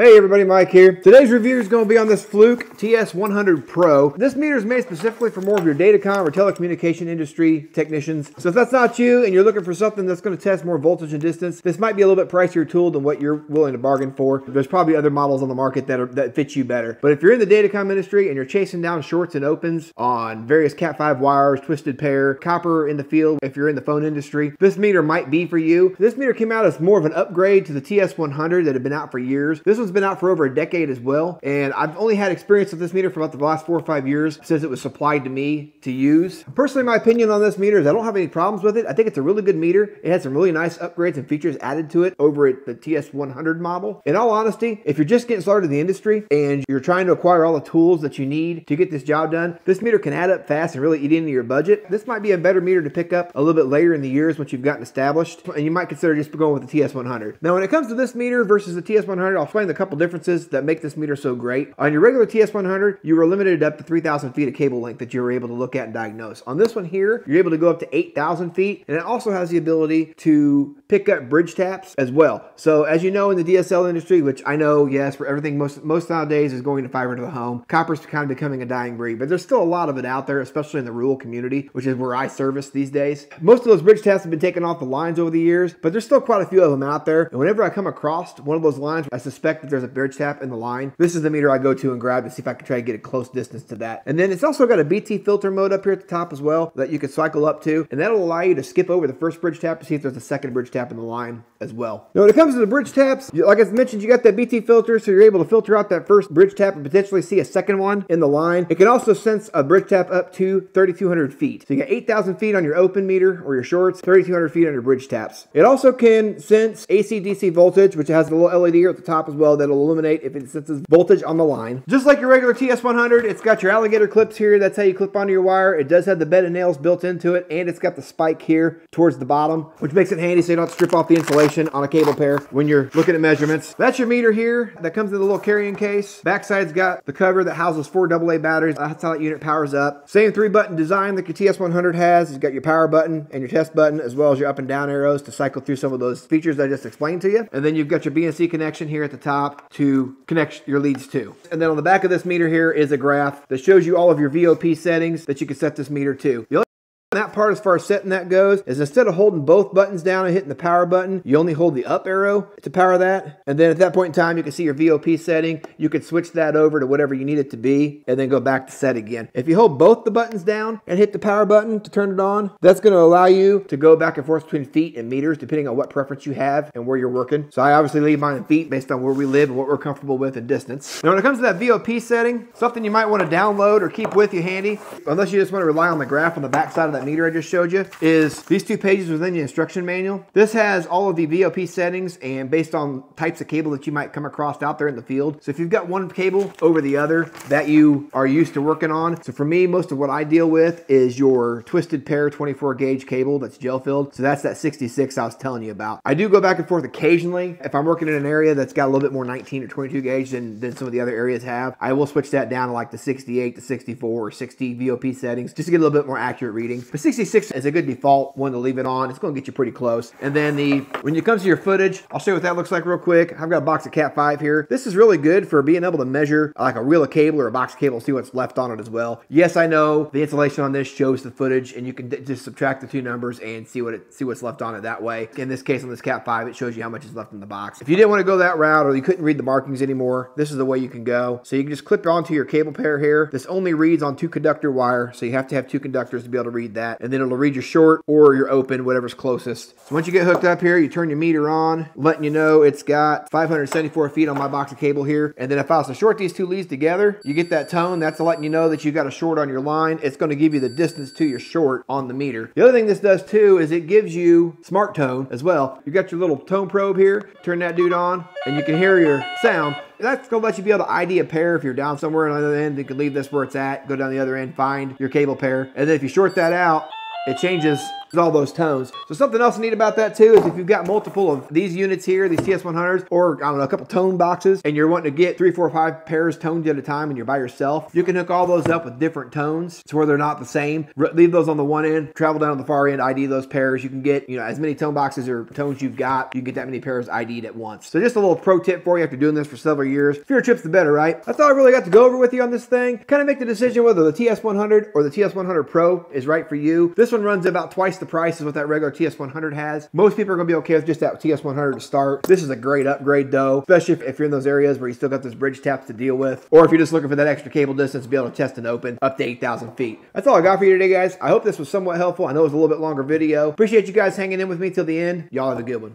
Hey everybody, Mike here. Today's review is going to be on this Fluke TS100 Pro. This meter is made specifically for more of your datacom or telecommunication industry technicians. So if that's not you and you're looking for something that's going to test more voltage and distance, this might be a little bit pricier tool than what you're willing to bargain for. There's probably other models on the market that, are, that fit you better. But if you're in the datacom industry and you're chasing down shorts and opens on various Cat5 wires, twisted pair, copper in the field, if you're in the phone industry, this meter might be for you. This meter came out as more of an upgrade to the TS100 that had been out for years. This was has been out for over a decade as well. And I've only had experience with this meter for about the last four or five years since it was supplied to me to use. Personally, my opinion on this meter is I don't have any problems with it. I think it's a really good meter. It has some really nice upgrades and features added to it over at the TS100 model. In all honesty, if you're just getting started in the industry and you're trying to acquire all the tools that you need to get this job done, this meter can add up fast and really eat into your budget. This might be a better meter to pick up a little bit later in the years once you've gotten established, and you might consider just going with the TS100. Now, when it comes to this meter versus the TS100, I'll explain the couple differences that make this meter so great. On your regular TS100, you were limited up to 3,000 feet of cable length that you were able to look at and diagnose. On this one here, you're able to go up to 8,000 feet, and it also has the ability to pick up bridge taps as well. So as you know in the DSL industry, which I know, yes, for everything most most nowadays is going to fiber to the home, copper's kind of becoming a dying breed, but there's still a lot of it out there, especially in the rural community, which is where I service these days. Most of those bridge taps have been taken off the lines over the years, but there's still quite a few of them out there. And whenever I come across one of those lines, I suspect that there's a bridge tap in the line. This is the meter I go to and grab to see if I can try to get a close distance to that. And then it's also got a BT filter mode up here at the top as well that you can cycle up to, and that'll allow you to skip over the first bridge tap to see if there's a second bridge tap in the line as well. Now, when it comes to the bridge taps, like I mentioned, you got that BT filter, so you're able to filter out that first bridge tap and potentially see a second one in the line. It can also sense a bridge tap up to 3,200 feet. So you got 8,000 feet on your open meter or your shorts, 3,200 feet on your bridge taps. It also can sense AC-DC voltage, which has a little LED here at the top as well that'll illuminate if it senses voltage on the line. Just like your regular TS100, it's got your alligator clips here. That's how you clip onto your wire. It does have the bed of nails built into it, and it's got the spike here towards the bottom, which makes it handy so you don't strip off the insulation on a cable pair when you're looking at measurements. That's your meter here that comes in a little carrying case. Backside's got the cover that houses four AA batteries. That's how that unit powers up. Same three button design that your TS100 has. It's got your power button and your test button as well as your up and down arrows to cycle through some of those features I just explained to you. And then you've got your BNC connection here at the top to connect your leads to. And then on the back of this meter here is a graph that shows you all of your VOP settings that you can set this meter to. That part as far as setting that goes is instead of holding both buttons down and hitting the power button, you only hold the up arrow to power that. And then at that point in time, you can see your VOP setting. You could switch that over to whatever you need it to be and then go back to set again. If you hold both the buttons down and hit the power button to turn it on, that's going to allow you to go back and forth between feet and meters depending on what preference you have and where you're working. So I obviously leave mine in feet based on where we live and what we're comfortable with and distance. Now when it comes to that VOP setting, something you might want to download or keep with you handy, unless you just want to rely on the graph on the back side of that that meter I just showed you is these two pages within the instruction manual. This has all of the VOP settings and based on types of cable that you might come across out there in the field. So if you've got one cable over the other that you are used to working on. So for me, most of what I deal with is your twisted pair 24 gauge cable that's gel filled. So that's that 66 I was telling you about. I do go back and forth occasionally. If I'm working in an area that's got a little bit more 19 or 22 gauge than, than some of the other areas have, I will switch that down to like the 68 to 64 or 60 VOP settings just to get a little bit more accurate reading. But 66 is a good default one to leave it on. It's going to get you pretty close. And then the when it comes to your footage, I'll show you what that looks like real quick. I've got a box of Cat 5 here. This is really good for being able to measure like a reel of cable or a box of cable, see what's left on it as well. Yes, I know the insulation on this shows the footage and you can just subtract the two numbers and see what it see what's left on it that way. In this case, on this Cat 5, it shows you how much is left in the box. If you didn't want to go that route or you couldn't read the markings anymore, this is the way you can go. So you can just clip onto your cable pair here. This only reads on two conductor wire, so you have to have two conductors to be able to read that. And then it'll read your short or your open, whatever's closest. So once you get hooked up here, you turn your meter on, letting you know it's got 574 feet on my box of cable here. And then if I was to short these two leads together, you get that tone. That's letting you know that you got a short on your line. It's going to give you the distance to your short on the meter. The other thing this does too is it gives you smart tone as well. You got your little tone probe here. Turn that dude on and you can hear your sound. That's going to let you be able to ID a pair if you're down somewhere on the other end. You can leave this where it's at, go down the other end, find your cable pair. And then if you short that out, it changes is all those tones. So something else neat about that too is if you've got multiple of these units here, these TS100s, or I don't know, a couple tone boxes, and you're wanting to get three, four, five pairs toned at a time and you're by yourself, you can hook all those up with different tones to where they're not the same. leave those on the one end, travel down to the far end, ID those pairs. You can get, you know, as many tone boxes or tones you've got, you can get that many pairs ID'd at once. So just a little pro tip for you after doing this for several years. Fewer trips, the better, right? That's all I really got to go over with you on this thing. Kind of make the decision whether the TS100 or the TS100 Pro is right for you. This one runs about twice the price is what that regular TS100 has. Most people are going to be okay with just that TS100 to start. This is a great upgrade though, especially if, if you're in those areas where you still got those bridge taps to deal with, or if you're just looking for that extra cable distance to be able to test and open up to 8,000 feet. That's all I got for you today, guys. I hope this was somewhat helpful. I know it was a little bit longer video. Appreciate you guys hanging in with me till the end. Y'all have a good one.